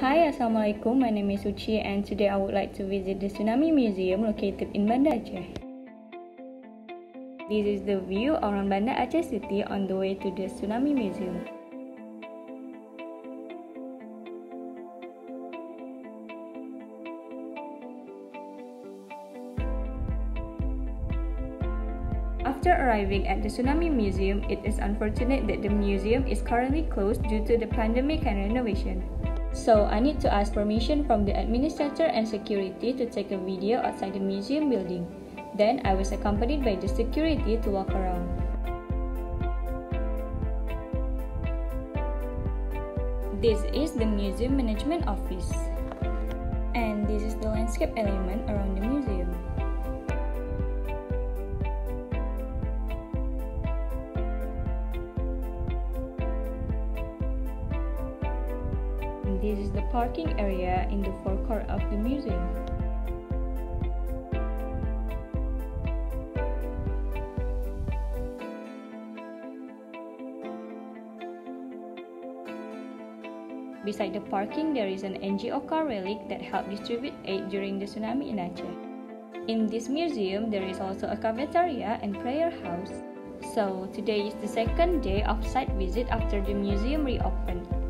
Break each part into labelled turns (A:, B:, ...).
A: Hi, Assalamualaikum. My name is Suci and today I would like to visit the Tsunami Museum located in Banda Aceh. This is the view around Banda Aceh City on the way to the Tsunami Museum. After arriving at the Tsunami Museum, it is unfortunate that the museum is currently closed due to the pandemic and renovation. So I need to ask permission from the administrator and security to take a video outside the museum building. Then I was accompanied by the security to walk around. This is the museum management office. And this is the landscape element around the museum. This is the parking area in the forecourt of the museum. Beside the parking, there is an NGO car relic that helped distribute aid during the tsunami in Aceh. In this museum, there is also a cafeteria and prayer house. So, today is the second day of site visit after the museum reopened.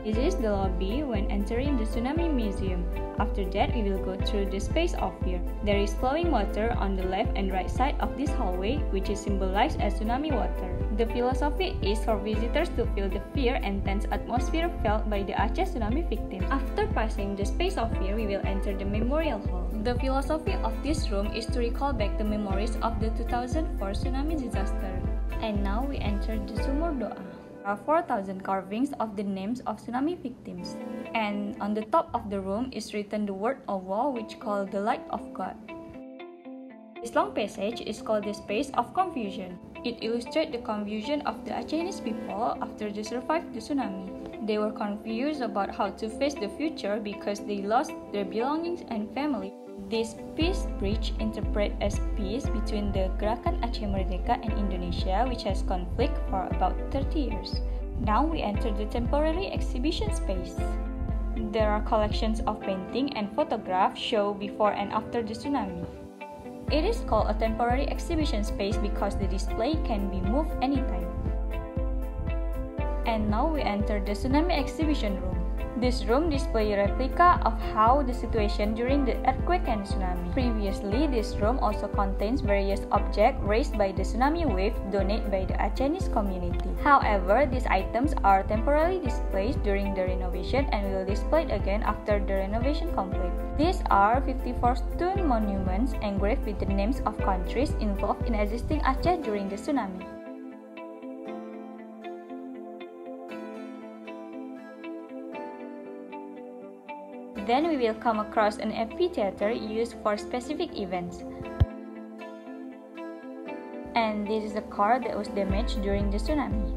A: This is the lobby when entering the Tsunami Museum. After that, we will go through the space of fear. There is flowing water on the left and right side of this hallway, which is symbolized as tsunami water. The philosophy is for visitors to feel the fear and tense atmosphere felt by the Aceh tsunami victims. After passing the space of fear, we will enter the memorial hall. The philosophy of this room is to recall back the memories of the 2004 tsunami disaster. And now we enter the Sumur Doa Uh, are 4,000 carvings of the names of tsunami victims. And on the top of the room is written the word Allah, which called the light of God. This long passage is called the space of confusion. It illustrates the confusion of the Acehnese people after they survived the tsunami. They were confused about how to face the future because they lost their belongings and family. This peace bridge interpreted as peace between the Gerakan Aceh Merdeka and Indonesia, which has conflict for about 30 years. Now we enter the temporary exhibition space. There are collections of painting and photographs show before and after the tsunami. It is called a temporary exhibition space because the display can be moved anytime. And now we enter the tsunami exhibition room. This room displays a replica of how the situation during the earthquake and tsunami. Previously, this room also contains various objects raised by the tsunami wave donated by the Acehnese community. However, these items are temporarily displayed during the renovation and will be displayed again after the renovation complete. These are 54 stone monuments engraved with the names of countries involved in existing Aceh during the tsunami. Then we will come across an amphitheater used for specific events. And this is a car that was damaged during the tsunami.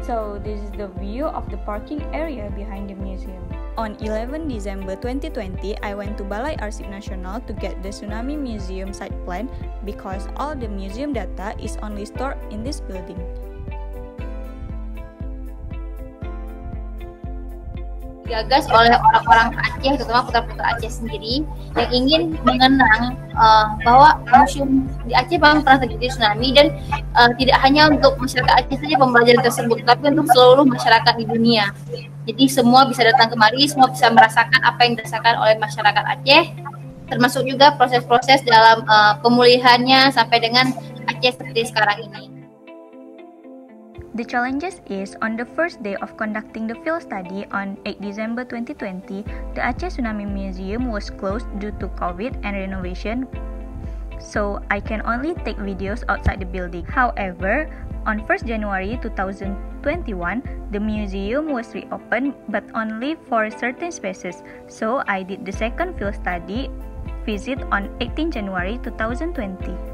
A: So this is the view of the parking area behind the museum. On 11 December 2020, I went to Balai Arsip Nasional to get the Tsunami Museum site plan because all the museum data is only stored in this building.
B: Digagas oleh orang-orang Aceh, terutama putra-putra Aceh sendiri yang ingin mengenang uh, bahwa museum di Aceh memang pernah terjadi tsunami dan uh, tidak hanya untuk masyarakat Aceh saja pembelajaran tersebut, tapi untuk seluruh masyarakat di dunia. Jadi semua bisa datang kemari, semua bisa merasakan apa yang dirasakan oleh masyarakat Aceh, termasuk juga proses-proses dalam uh, pemulihannya sampai dengan Aceh seperti sekarang ini.
A: The challenges is on the first day of conducting the field study on 8 December 2020, the Aceh Tsunami Museum was closed due to COVID and renovation. So I can only take videos outside the building. However, on 1st January 2021, the museum was reopened but only for certain spaces. So I did the second field study visit on 18 January 2020.